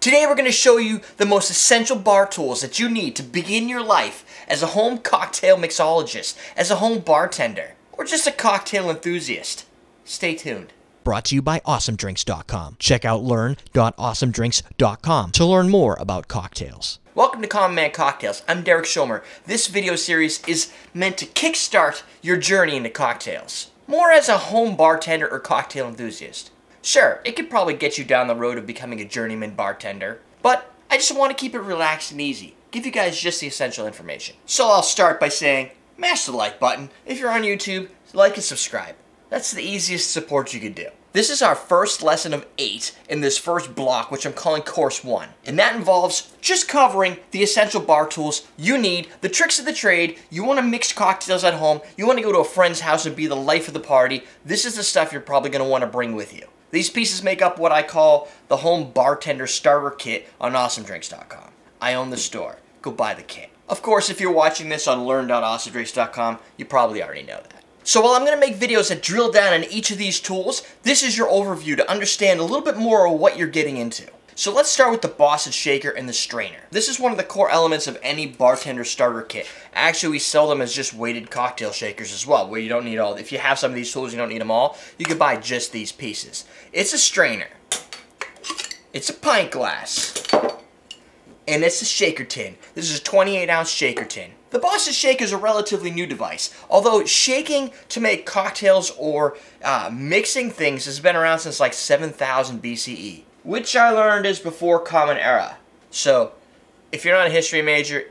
Today we're going to show you the most essential bar tools that you need to begin your life as a home cocktail mixologist, as a home bartender, or just a cocktail enthusiast. Stay tuned. Brought to you by AwesomeDrinks.com. Check out learn.awesomedrinks.com to learn more about cocktails. Welcome to Common Man Cocktails. I'm Derrick Schommer. This video series is meant to kickstart your journey into cocktails. More as a home bartender or cocktail enthusiast. Sure, it could probably get you down the road of becoming a journeyman bartender, but I just want to keep it relaxed and easy. Give you guys just the essential information. So I'll start by saying, mash the like button. If you're on YouTube, like and subscribe. That's the easiest support you could do. This is our first lesson of eight in this first block, which I'm calling Course 1. And that involves just covering the essential bar tools you need, the tricks of the trade, you want to mix cocktails at home, you want to go to a friend's house and be the life of the party. This is the stuff you're probably going to want to bring with you. These pieces make up what I call the home bartender starter kit on awesomedrinks.com. I own the store. Go buy the kit. Of course, if you're watching this on learn.awesomedrinks.com, you probably already know that. So while I'm going to make videos that drill down on each of these tools, this is your overview to understand a little bit more of what you're getting into. So let's start with the Boston Shaker and the strainer. This is one of the core elements of any bartender starter kit. Actually, we sell them as just weighted cocktail shakers as well, where you don't need all, if you have some of these tools, you don't need them all, you can buy just these pieces. It's a strainer. It's a pint glass. And it's a shaker tin. This is a 28 ounce shaker tin. The Boston Shaker is a relatively new device, although shaking to make cocktails or uh, mixing things has been around since like 7000 BCE which I learned is before Common Era. So, if you're not a history major,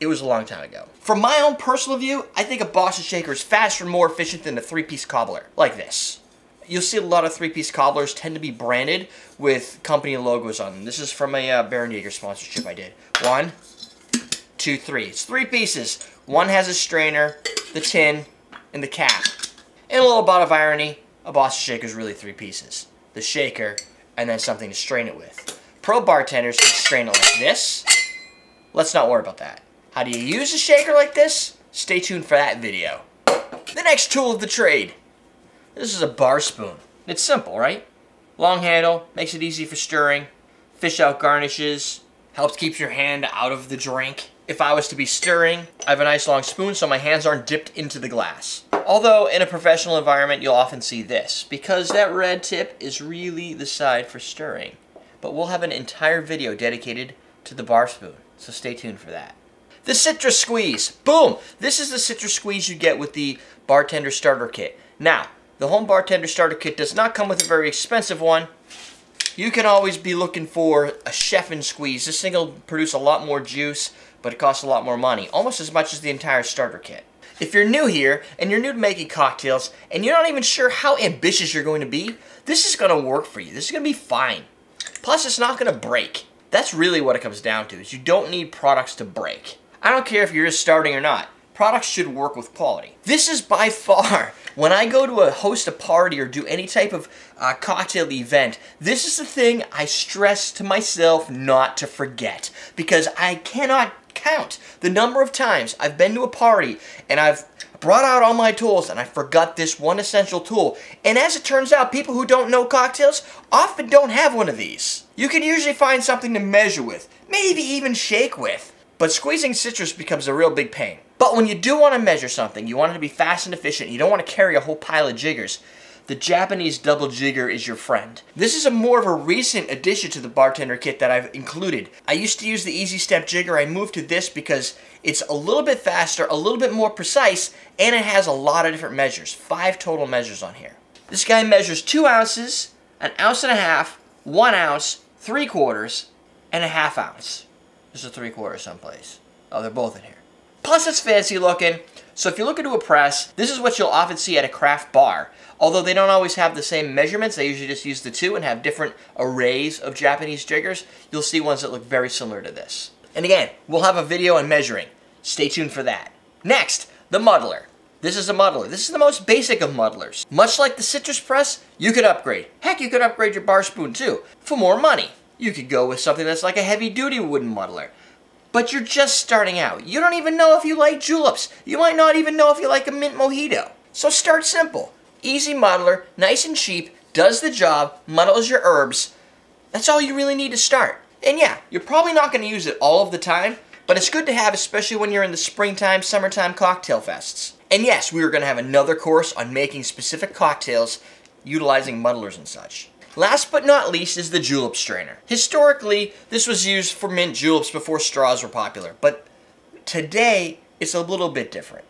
it was a long time ago. From my own personal view, I think a Boston Shaker is faster and more efficient than a three-piece cobbler, like this. You'll see a lot of three-piece cobblers tend to be branded with company logos on them. This is from a uh, Bärenjäger sponsorship I did. One, two, three. It's three pieces. One has a strainer, the tin, and the cap. And a little bit of irony, a Boston Shaker is really three pieces. The shaker and then something to strain it with. Pro bartenders can strain it like this. Let's not worry about that. How do you use a shaker like this? Stay tuned for that video. The next tool of the trade. This is a bar spoon. It's simple, right? Long handle, makes it easy for stirring. Fish out garnishes, helps keep your hand out of the drink. If I was to be stirring, I have a nice long spoon so my hands aren't dipped into the glass. Although in a professional environment you'll often see this, because that red tip is really the side for stirring. But we'll have an entire video dedicated to the bar spoon, so stay tuned for that. The citrus squeeze. Boom! This is the citrus squeeze you get with the bartender starter kit. Now, the home bartender starter kit does not come with a very expensive one. You can always be looking for a chef squeeze. This thing will produce a lot more juice, but it costs a lot more money. Almost as much as the entire starter kit. If you're new here and you're new to making cocktails and you're not even sure how ambitious you're going to be, this is going to work for you. This is going to be fine. Plus, it's not going to break. That's really what it comes down to, is you don't need products to break. I don't care if you're just starting or not. Products should work with quality. This is by far, when I go to a host a party or do any type of uh, cocktail event, this is the thing I stress to myself not to forget. Because I cannot count the number of times I've been to a party and I've brought out all my tools and I forgot this one essential tool. And as it turns out, people who don't know cocktails often don't have one of these. You can usually find something to measure with, maybe even shake with. But squeezing citrus becomes a real big pain. But when you do want to measure something, you want it to be fast and efficient, you don't want to carry a whole pile of jiggers, the Japanese double jigger is your friend. This is a more of a recent addition to the bartender kit that I've included. I used to use the Easy Step jigger. I moved to this because it's a little bit faster, a little bit more precise, and it has a lot of different measures. Five total measures on here. This guy measures two ounces, an ounce and a half, one ounce, three quarters, and a half ounce. There's a three quarters someplace. Oh, they're both in here. Plus it's fancy looking. So if you look into a press, this is what you'll often see at a craft bar. Although they don't always have the same measurements, they usually just use the two and have different arrays of Japanese jiggers. You'll see ones that look very similar to this. And again, we'll have a video on measuring. Stay tuned for that. Next, the muddler. This is a muddler. This is the most basic of muddlers. Much like the citrus press, you could upgrade. Heck, you could upgrade your bar spoon too, for more money. You could go with something that's like a heavy-duty wooden muddler. But you're just starting out. You don't even know if you like juleps. You might not even know if you like a mint mojito. So start simple. Easy muddler, nice and cheap, does the job, muddles your herbs. That's all you really need to start. And yeah, you're probably not going to use it all of the time, but it's good to have, especially when you're in the springtime, summertime cocktail fests. And yes, we are going to have another course on making specific cocktails utilizing muddlers and such. Last but not least is the julep strainer. Historically, this was used for mint juleps before straws were popular, but today it's a little bit different.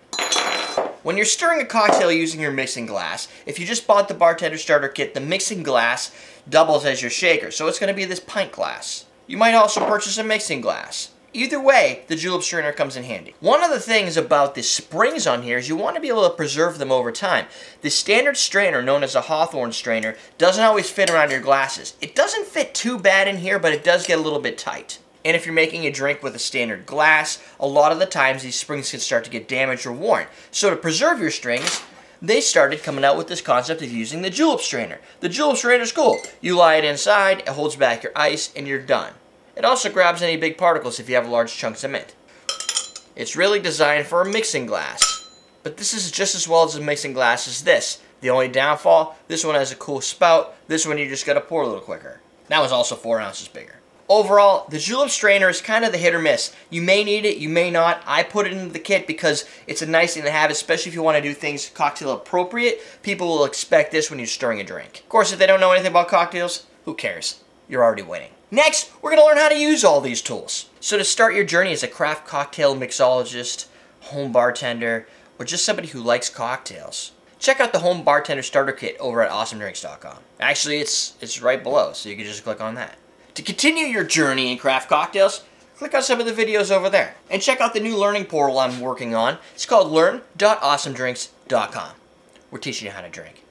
When you're stirring a cocktail using your mixing glass, if you just bought the bartender starter kit, the mixing glass doubles as your shaker, so it's going to be this pint glass. You might also purchase a mixing glass. Either way, the julep strainer comes in handy. One of the things about the springs on here is you want to be able to preserve them over time. The standard strainer, known as a Hawthorne strainer, doesn't always fit around your glasses. It doesn't fit too bad in here, but it does get a little bit tight. And if you're making a drink with a standard glass, a lot of the times these springs can start to get damaged or worn. So to preserve your strings, they started coming out with this concept of using the julep strainer. The julep strainer is cool. You lie it inside, it holds back your ice, and you're done. It also grabs any big particles if you have large chunks of mint. It's really designed for a mixing glass, but this is just as well as a mixing glass as this. The only downfall, this one has a cool spout, this one you just gotta pour a little quicker. That was also 4 ounces bigger. Overall, the julep strainer is kind of the hit or miss. You may need it, you may not. I put it into the kit because it's a nice thing to have, especially if you want to do things cocktail appropriate. People will expect this when you're stirring a drink. Of course, if they don't know anything about cocktails, who cares? You're already winning. Next, we're going to learn how to use all these tools. So to start your journey as a craft cocktail mixologist, home bartender, or just somebody who likes cocktails, check out the Home Bartender Starter Kit over at AwesomeDrinks.com. Actually, it's, it's right below, so you can just click on that. To continue your journey in craft cocktails, click on some of the videos over there. And check out the new learning portal I'm working on. It's called learn.awesomedrinks.com. We're teaching you how to drink.